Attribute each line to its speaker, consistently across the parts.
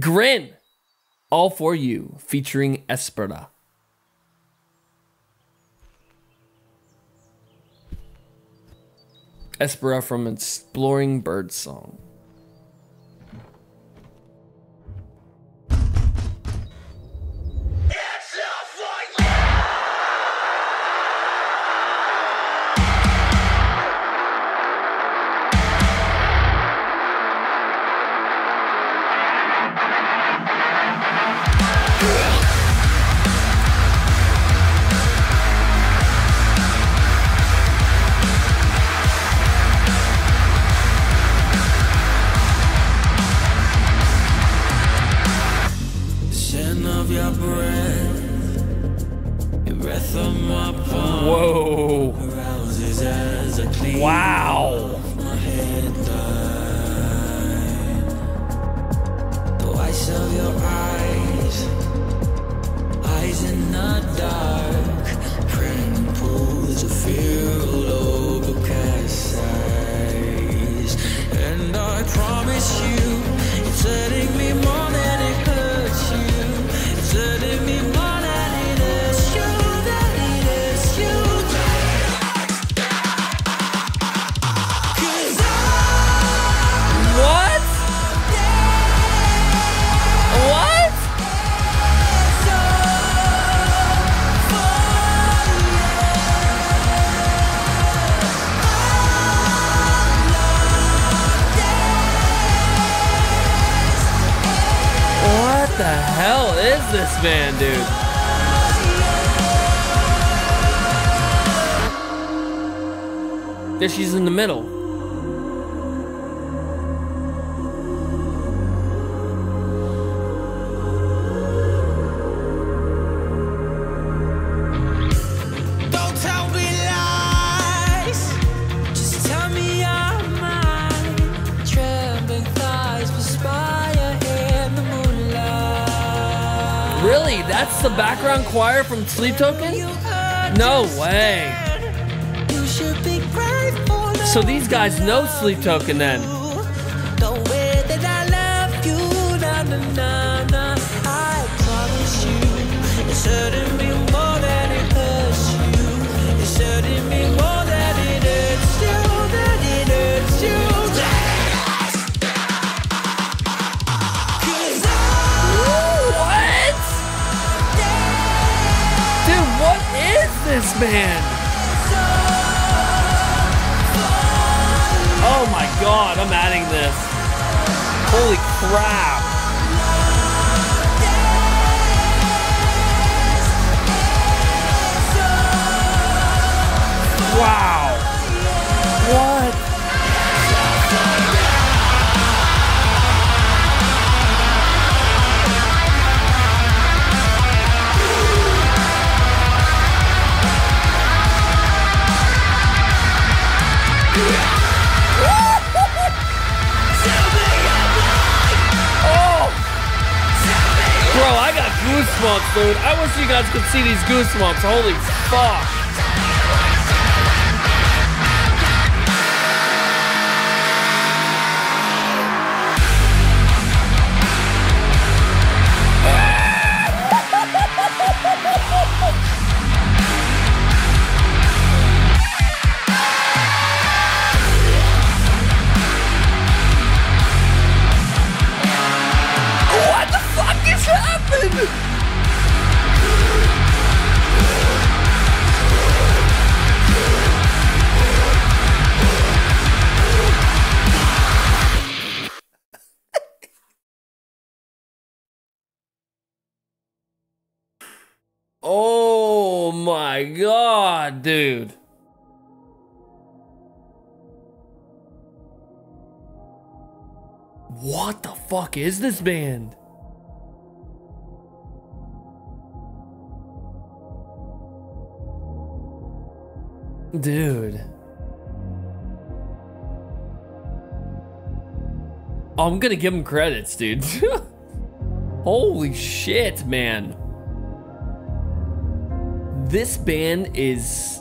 Speaker 1: Grinn, All For You, featuring Esperta. Espera from Exploring Birdsong.
Speaker 2: Of your breath, your breath on my palm.
Speaker 1: Whoa.
Speaker 2: Arouses as I clean
Speaker 1: Wow.
Speaker 2: my head. The whites of your eyes, eyes in the dark. Praying pools of fear all over. And I promise you, it's hurting me
Speaker 1: the hell is this man, dude? There she's in the middle. That's the background choir from Sleep Token? No way. So these guys know Sleep Token then.
Speaker 2: The
Speaker 1: this man? Oh my god, I'm adding this. Holy crap. Wow. Goosebumps, dude. I wish you guys could see these goosebumps. Holy fuck. Oh my god, dude. What the fuck is this band? Dude. I'm gonna give him credits, dude. Holy shit, man. This band is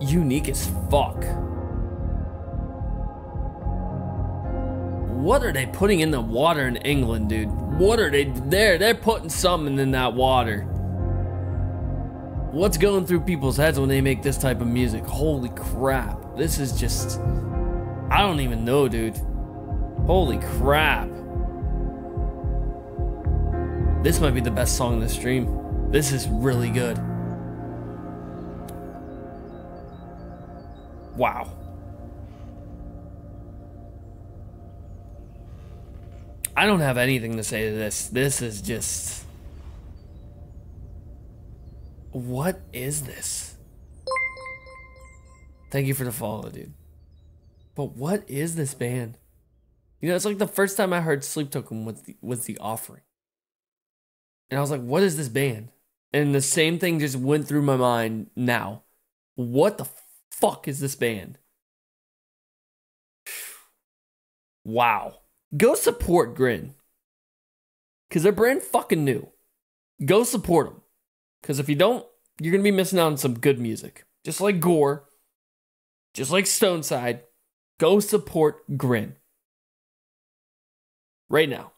Speaker 1: unique as fuck. What are they putting in the water in England, dude? What are they there? They're putting something in that water. What's going through people's heads when they make this type of music? Holy crap. This is just I don't even know, dude. Holy crap. This might be the best song in the stream. This is really good. Wow. I don't have anything to say to this. This is just. What is this? Thank you for the follow, dude. But what is this band? You know, it's like the first time I heard Sleep Token was the, was the offering. And I was like, what is this band? And the same thing just went through my mind now. What the fuck is this band? Wow. Go support Grinn. Because they're brand fucking new. Go support them. Because if you don't, you're going to be missing out on some good music. Just like Gore, just like Stoneside, go support Grinn. Right now.